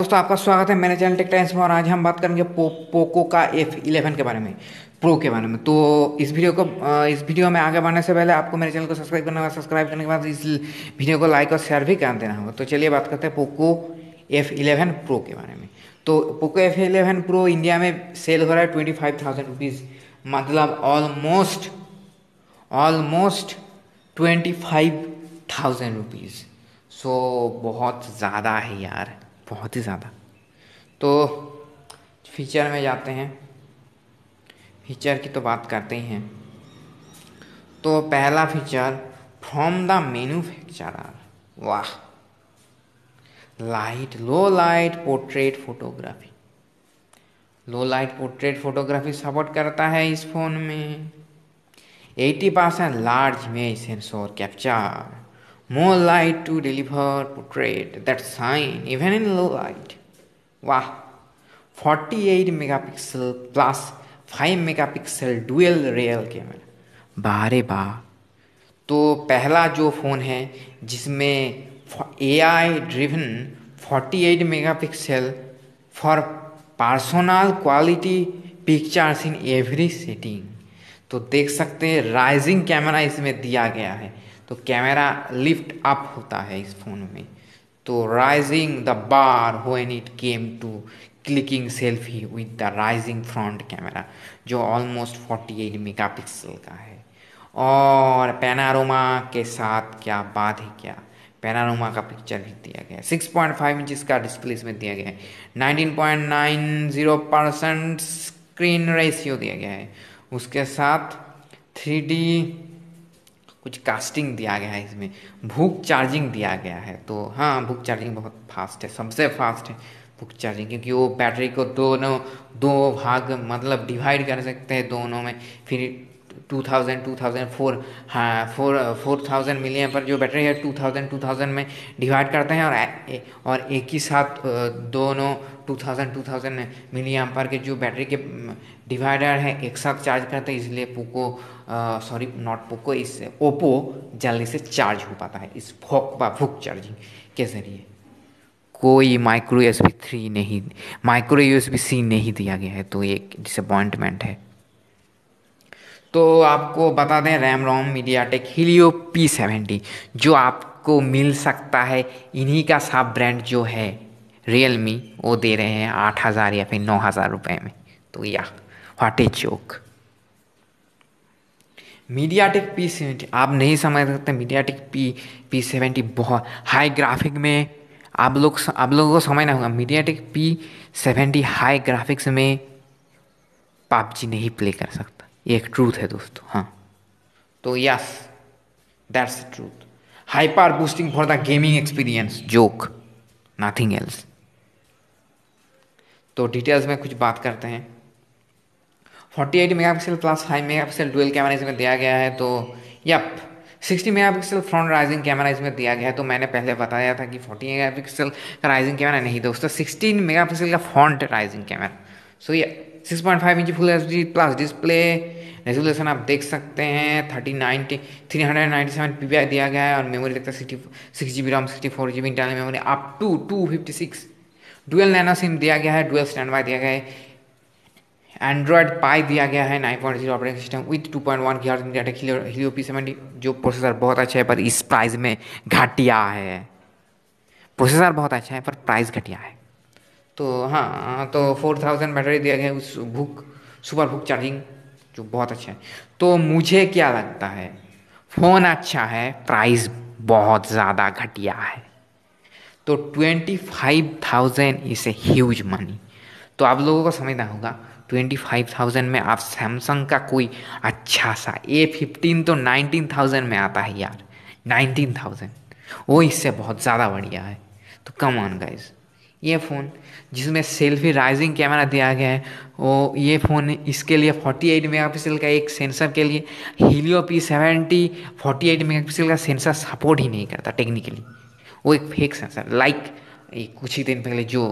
दोस्तों आपका स्वागत है मेरे चैनल टेक टाइम्स में और आज हम बात करेंगे पो, पोको का एफ़ इलेवन के बारे में प्रो के बारे में। तो इस वीडियो को इस वीडियो में आगे बढ़ने से पहले आपको मेरे चैनल को सब्सक्राइब करना होगा सब्सक्राइब करने के बाद इस वीडियो को लाइक और शेयर भी कर देना होगा। तो चलिए बात करते हैं पोको एफ़ इलेवन प्रो के बारे में। तो Poco F eleven pro India में सेल हो रहा है ट्वेंटी फाइव थाउज़ेंड रुपीज़ मतलब almost almost twenty five thousand rupees so बहुत ज़्यादा है यार। बहुत ही ज़्यादा। तो फीचर में जाते हैं। फीचर की तो बात करते ही हैं। तो पहला फीचर फ्रॉम द मैन्युफैक्चरर वाह। Light low light portrait photography low light portrait photography support करता है इस फ़ोन में। 80 percent large image sensor capture more light to deliver portrait that shine even in low light. Wow! 48 megapixel plus 5 megapixel dual real camera बारे बा तो पहला जो phone है जिसमें A I driven 48 megapixel for personal quality pictures in every setting तो देख सकते हैं राइजिंग कैमरा इसमें दिया गया है तो कैमरा लिफ्ट अप होता है इस फ़ोन में। तो rising the bar when it came to clicking selfie with the rising front camera जो ऑलमोस्ट 48 मेगापिक्सल का है। और पेनारोमा के साथ क्या बात है क्या? पेनारोमा का पिक्चर भी दिया गया है। सिक्स पॉइंट फाइव इंच का डिस्प्ले इसमें दिया गया है। Nineteen point nine zero percent screen ratio दिया गया है। उसके साथ थ्री डी कुछ कास्टिंग दिया गया है इसमें। भूख चार्जिंग दिया गया है। तो हाँ भूख चार्जिंग बहुत फास्ट है, सबसे फास्ट है भूख चार्जिंग क्योंकि वो बैटरी को दोनों, दो भाग मतलब डिवाइड कर सकते हैं दोनों में। फिर two thousand two thousand four हाँ फोर फोर थाउज़ेंड मिलियन पर जो बैटरी है टू थाउज़ेंड टू थाउज़ेंड में डिवाइड करते हैं और और एक ही साथ दोनों two thousand two thousand million पर के जो बैटरी के डिवाइडर है, एक साथ चार्ज करते हैं, इसलिए पोको सॉरी नॉट पोको इस ओप्पो जल्दी से चार्ज हो पाता है, इस फोक फुक चार्जिंग के ज़रिए। कोई माइक्रो एस थ्री नहीं माइक्रो यू सी नहीं दिया गया है तो एक डिसअपॉइंटमेंट है। तो आपको बता दें RAM ROM MediaTek Helio P seventy जो आपको मिल सकता है, इन्हीं का साफ़ ब्रांड जो है रियल मी वो दे रहे हैं आठ हज़ार या फिर नौ हज़ार रुपये में। तो yeah what a joke MediaTek P seventy आप नहीं समझ सकते MediaTek P P seventy बहुत हाई ग्राफिक में, आप लोग आप लोगों को समझना होगा MediaTek P seventy high graphics में पबजी नहीं प्ले कर सकता। ये एक ट्रूथ है दोस्तों हाँ। तो yes that's truth hyper boosting for the gaming experience joke nothing else तो डिटेल्स में कुछ बात करते हैं। 48 megapixel plus 5 megapixel dual camera इसमें दिया गया है तो yup 60 megapixel front rising camera इसमें दिया गया है तो मैंने पहले बताया था कि 40 मेगापिक्सल का राइजिंग कैमरा नहीं दोस्तों 16 मेगापिक्सल का फ्रंट राइजिंग कैमरा सो ये 6.5 inch full H plus display resolution आप देख सकते हैं thirty ninety three hundred ninety seven P दिया गया है और मेमोरी देखता है sixty six G B ROM sixty four G B internal memory up to two fifty six dual nano SIM दिया गया है डुअल स्टैंड बाय दिया गया है। एंड्रॉयड पाई दिया गया है nine point zero operating system with two point one की मीडिया हिलियो पी सेवेंटी जो प्रोसेसर बहुत अच्छा है, पर इस प्राइस में घटिया है। प्रोसेसर बहुत अच्छा है, पर प्राइस घटिया है। तो हाँ तो फोर थाउज़ेंड बैटरी दिया गया उस बुक सुपर बुक चार्जिंग जो बहुत अच्छा है। तो मुझे क्या लगता है, फ़ोन अच्छा है प्राइस बहुत ज़्यादा घटिया है। तो twenty five thousand is a huge money तो आप लोगों को समझना होगा ट्वेंटी फाइव थाउज़ेंड में आप सैमसंग का कोई अच्छा सा ए फिफ्टीन तो नाइनटीन थाउज़ेंड में आता है यार नाइनटीन थाउज़ेंड वो इससे बहुत ज़्यादा बढ़िया है। तो कम ऑन गाइज़ ये फ़ोन, जिसमें सेल्फी राइजिंग कैमरा दिया गया है, वो ये फ़ोन इसके लिए 48 मेगापिक्सल का एक सेंसर के लिए Helio P seventy forty eight megapixel का सेंसर सपोर्ट ही नहीं करता टेक्निकली वो एक फेक सेंसर लाइक कुछ ही दिन पहले जो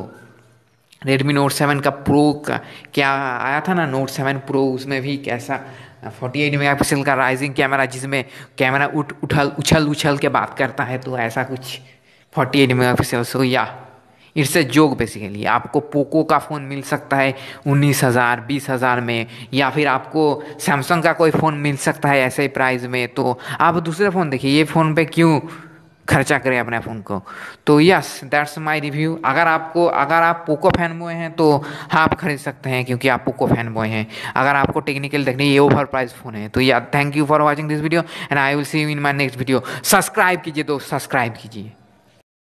रेडमी नोट सेवन का प्रो का, क्या आया था ना नोट सेवन प्रो उसमें भी कैसा 48 मेगापिक्सल का राइजिंग कैमरा जिसमें कैमरा उठ, उठल, उछल उछल के बात करता है तो ऐसा कुछ 48 megapixel so yeah it's a joke basically, आपको पोको का फ़ोन मिल सकता है उन्नीस हज़ार, बीस हज़ार में, या फिर आपको सैमसंग का कोई फ़ोन मिल सकता है ऐसे ही प्राइस में तो आप दूसरे फ़ोन देखिए, ये फ़ोन पे क्यों खर्चा करें अपने फ़ोन को? तो यस दैट्स माय रिव्यू अगर आपको, अगर आप पोको फ़ैन बॉय हैं तो हाँ आप खरीद सकते हैं, क्योंकि आप पोको फ़ैन बॉय हैं। अगर आपको टेक्निकल देखने, ये ओवर प्राइस फ़ोन है तो yeah thank you for watching this video and I will see you in my next video subscribe कीजिए, दोस्त सब्सक्राइब कीजिए।